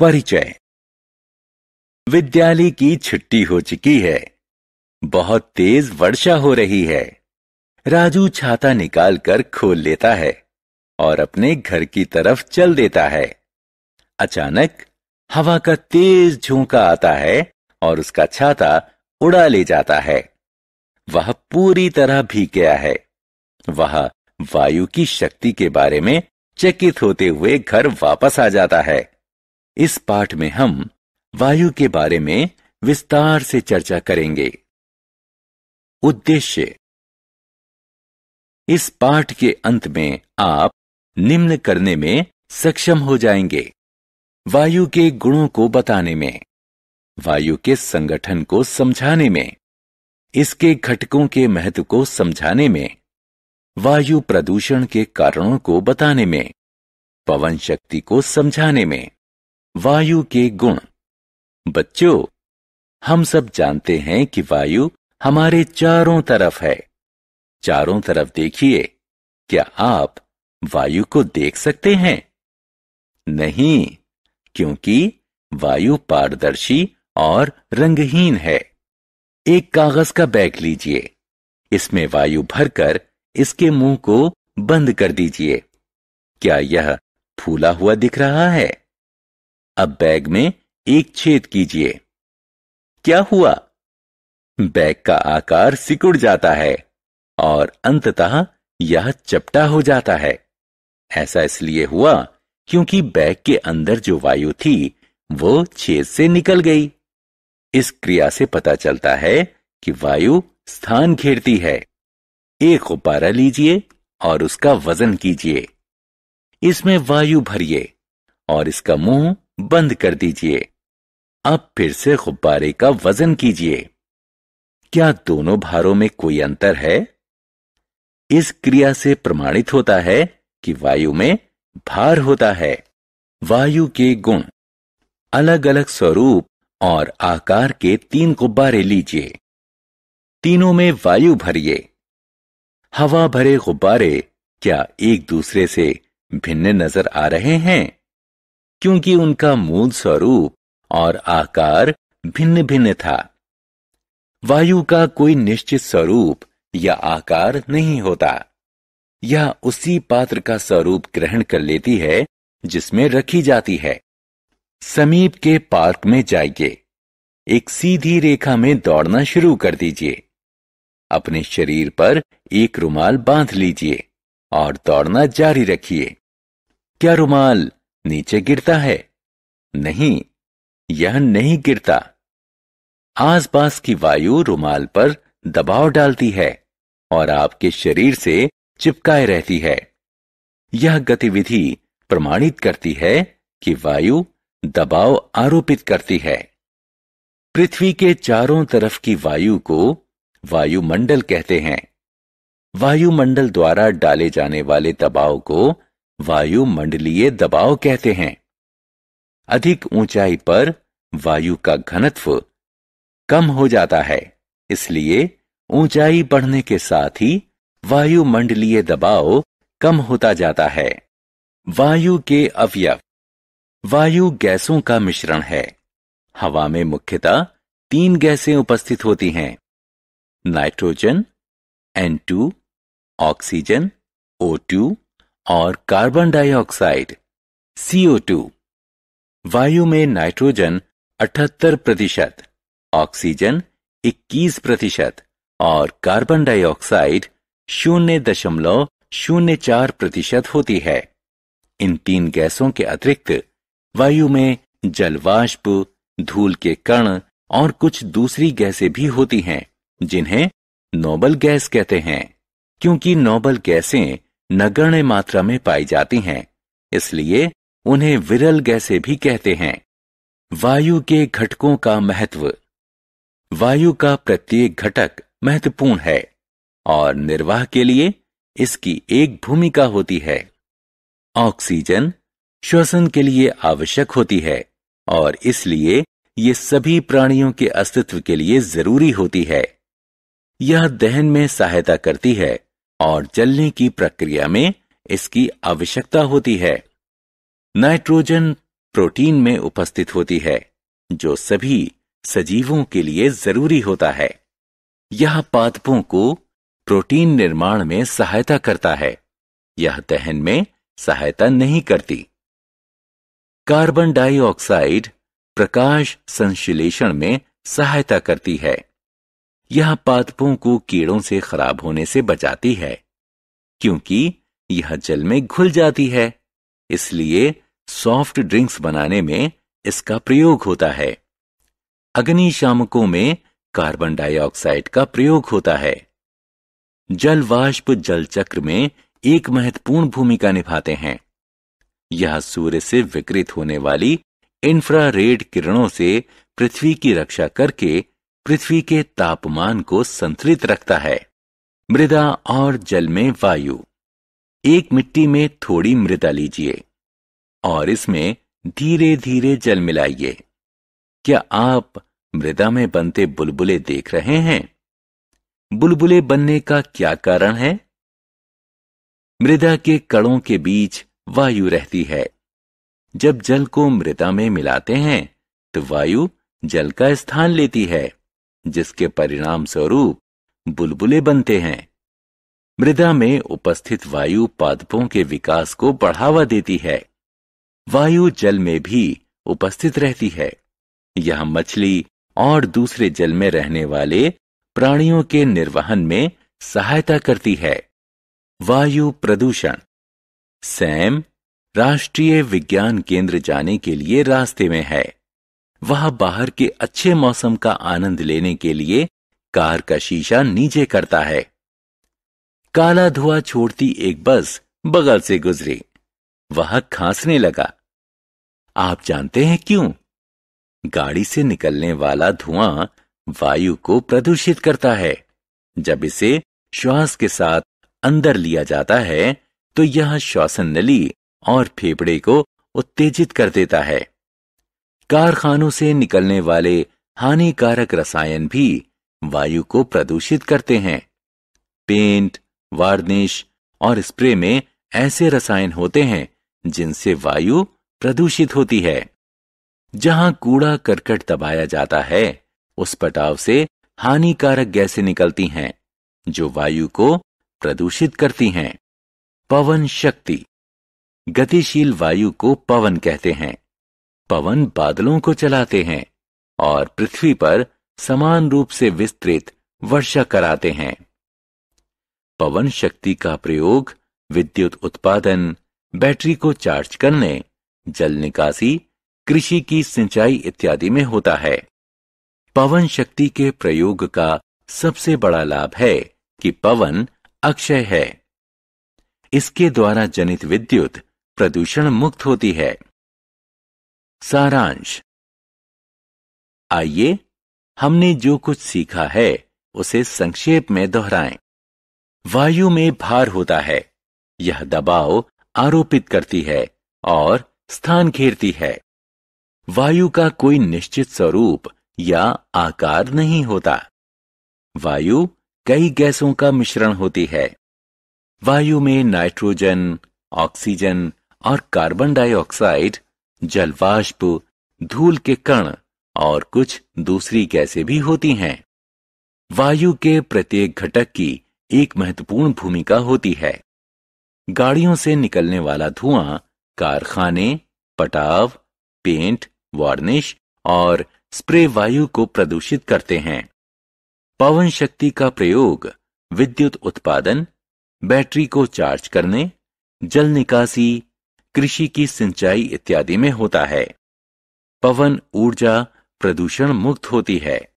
परिचय। विद्यालय की छुट्टी हो चुकी है। बहुत तेज वर्षा हो रही है। राजू छाता निकालकर खोल लेता है और अपने घर की तरफ़ चल देता है। अचानक हवा का तेज झोंका आता है और उसका छाता उड़ा ले जाता है। वह पूरी तरह भीग गया है। वह वायु की शक्ति के बारे में चकित होते हुए घर वापस आ जाता है। इस पाठ में हम वायु के बारे में विस्तार से चर्चा करेंगे। उद्देश्य। इस पाठ के अंत में आप निम्न करने में सक्षम हो जाएँगे। वायु के गुणों को बताने में, वायु के संगठन को समझाने में, इसके घटकों के महत्व को समझाने में वायु प्रदूषण के कारणों को बताने में, पवन शक्ति को समझाने में। वायु के गुण। बच्चों, हम सब जानते हैं कि वायु हमारे चारों तरफ़ है। चारों तरफ़ देखिए, क्या आप वायु को देख सकते हैं? नहीं, क्योंकि वायु पारदर्शी और रंगहीन है। एक कागज़ का बैग लीजिए। इसमें वायु भरकर इसके मुँह को बंद कर दीजिए। क्या यह फूला हुआ दिख रहा है? अब बैग में एक छेद कीजिए। क्या हुआ? बैग का आकार सिकुड़ जाता है और अंततः यह चपटा हो जाता है। ऐसा इसलिए हुआ क्योंकि बैग के अंदर जो वायु थी, वो छेद से निकल गई। इस क्रिया से पता चलता है कि वायु स्थान घेरती है। एक गुब्बारा लीजिए और उसका वज़न कीजिए। इसमें वायु भरिए और इसका मुँह बंद कर दीजिए। अब फिर से गुब्बारे का वज़न कीजिए। क्या दोनों भारों में कोई अंतर है? इस क्रिया से प्रमाणित होता है कि वायु में भार होता है। वायु के गुण। अलग अलग स्वरूप और आकार के तीन गुब्बारे लीजिए। तीनों में वायु भरिए। हवा भरे गुब्बारे क्या एक दूसरे से भिन्न नज़र आ रहे हैं? क्योंकि उनका मूल स्वरूप और आकार भिन्न भिन्न था। वायु का कोई निश्चित स्वरूप या आकार नहीं होता। यह उसी पात्र का स्वरूप ग्रहण कर लेती है जिसमें रखी जाती है। समीप के पार्क में जाइए। एक सीधी रेखा में दौड़ना शुरू कर दीजिए। अपने शरीर पर एक रुमाल बाँध लीजिए और दौड़ना जारी रखिए। क्या रुमाल नीचे गिरता है? नहीं, यह नहीं गिरता। आसपास की वायु रुमाल पर दबाव डालती है और आपके शरीर से चिपकाए रहती है। यह गतिविधि प्रमाणित करती है कि वायु दबाव आरोपित करती है। पृथ्वी के चारों तरफ़ की वायु को वायुमंडल कहते हैं। वायुमंडल द्वारा डाले जाने वाले दबाव को वायुमंडलीय दबाव कहते हैं। अधिक ऊंचाई पर वायु का घनत्व कम हो जाता है, इसलिए ऊंचाई बढ़ने के साथ ही वायुमंडलीय दबाव कम होता जाता है। वायु के अवयव। वायु गैसों का मिश्रण है। हवा में मुख्यतः तीन गैसें उपस्थित होती हैं। नाइट्रोजन N2, ऑक्सीजन O2 और कार्बन डाइऑक्साइड CO2 वायु में नाइट्रोजन 78 प्रतिशत ऑक्सीजन 21 प्रतिशत और कार्बन डाइऑक्साइड शून्य दशमलव शून्य चार प्रतिशत होती है। इन तीन गैसों के अतिरिक्त वायु में जलवाष्प धूल के कण और कुछ दूसरी गैसें भी होती हैं। जिन्हें नोबल गैस कहते हैं, क्योंकि नोबल गैसें नगण्य मात्रा में पाई जाती हैं, इसलिए उन्हें विरल गैसें भी कहते हैं। वायु के घटकों का महत्व। वायु का प्रत्येक घटक महत्वपूर्ण है, और निर्वाह के लिए इसकी एक भूमिका होती है। ऑक्सीजन श्वसन के लिए आवश्यक होती है, और इसलिए ये सभी प्राणियों के अस्तित्व के लिए ज़रूरी होती है। यह दहन में सहायता करती है और जलने की प्रक्रिया में इसकी आवश्यकता होती है। नाइट्रोजन प्रोटीन में उपस्थित होती है, जो सभी सजीवों के लिए ज़रूरी होता है। यह पादपों को प्रोटीन निर्माण में सहायता करता है। यह दहन में सहायता नहीं करती। कार्बन डाइऑक्साइड प्रकाश संश्लेषण में सहायता करती है। यह पादपों को कीड़ों से खराब होने से बचाती है, क्योंकि यह जल में घुल जाती है। इसलिए सॉफ्ट ड्रिंक्स बनाने में इसका प्रयोग होता है। अग्निशामकों में कार्बन डाइऑक्साइड का प्रयोग होता है। जल वाष्प जल चक्र में एक महत्वपूर्ण भूमिका निभाते हैं। यह सूर्य से विकृत होने वाली इंफ्रारेड किरणों से पृथ्वी की रक्षा करके पृथ्वी के तापमान को संतुलित रखता है। मृदा और जल में वायु। एक मिट्टी में थोड़ी मृदा लीजिए और इसमें धीरे धीरे जल मिलाइए। क्या आप मृदा में बनते बुलबुले देख रहे हैं? बुलबुले बनने का क्या कारण है? मृदा के कणों के बीच वायु रहती है। जब जल को मृदा में मिलाते हैं तो वायु जल का स्थान लेती है। जिसके परिणाम स्वरूप बुलबुले बनते हैं। मृदा में उपस्थित वायु पादपों के विकास को बढ़ावा देती है। वायु जल में भी उपस्थित रहती है। यह मछली और दूसरे जल में रहने वाले प्राणियों के निर्वहन में सहायता करती है। वायु प्रदूषण। सैम, राष्ट्रीय विज्ञान केंद्र जाने के लिए रास्ते में है। वह बाहर के अच्छे मौसम का आनंद लेने के लिए कार का शीशा नीचे करता है। काला धुआँ छोड़ती एक बस बगल से गुजरी। वह खांसने लगा। आप जानते हैं क्यों? गाड़ी से निकलने वाला धुआँ वायु को प्रदूषित करता है। जब इसे श्वास के साथ अंदर लिया जाता है तो यह श्वासन नली और फेफड़े को उत्तेजित कर देता है। कारखानों से निकलने वाले हानिकारक रसायन भी वायु को प्रदूषित करते हैं। पेंट, वार्निश और स्प्रे में ऐसे रसायन होते हैं जिनसे वायु प्रदूषित होती है। जहाँ कूड़ा करकट दबाया जाता है, उस पटाव से हानिकारक गैसें निकलती हैं, जो वायु को प्रदूषित करती हैं। पवन शक्ति, गतिशील वायु को पवन कहते हैं। पवन बादलों को चलाते हैं और पृथ्वी पर समान रूप से विस्तृत वर्षा कराते हैं। पवन शक्ति का प्रयोग विद्युत उत्पादन, बैटरी को चार्ज करने, जल निकासी, कृषि की सिंचाई इत्यादि में होता है। पवन शक्ति के प्रयोग का सबसे बड़ा लाभ है कि पवन अक्षय है। इसके द्वारा जनित विद्युत प्रदूषण मुक्त होती है। सारांश। आइए, हमने जो कुछ सीखा है, उसे संक्षेप में दोहराएँ। वायु में भार होता है। यह दबाव आरोपित करती है और स्थान घेरती है। वायु का कोई निश्चित स्वरूप या आकार नहीं होता। वायु कई गैसों का मिश्रण होती है। वायु में नाइट्रोजन, ऑक्सीजन और कार्बन डाइऑक्साइड जलवाष्प, धूल के कण और कुछ दूसरी गैसें भी होती हैं। वायु के प्रत्येक घटक की एक महत्वपूर्ण भूमिका होती है। गाड़ियों से निकलने वाला धुआँ, कारखाने, पटाव, पेंट, वार्निश और स्प्रे वायु को प्रदूषित करते हैं। पवन शक्ति का प्रयोग विद्युत उत्पादन, बैटरी को चार्ज करने, जल निकासी कृषि की सिंचाई इत्यादि में होता है। पवन ऊर्जा प्रदूषण मुक्त होती है।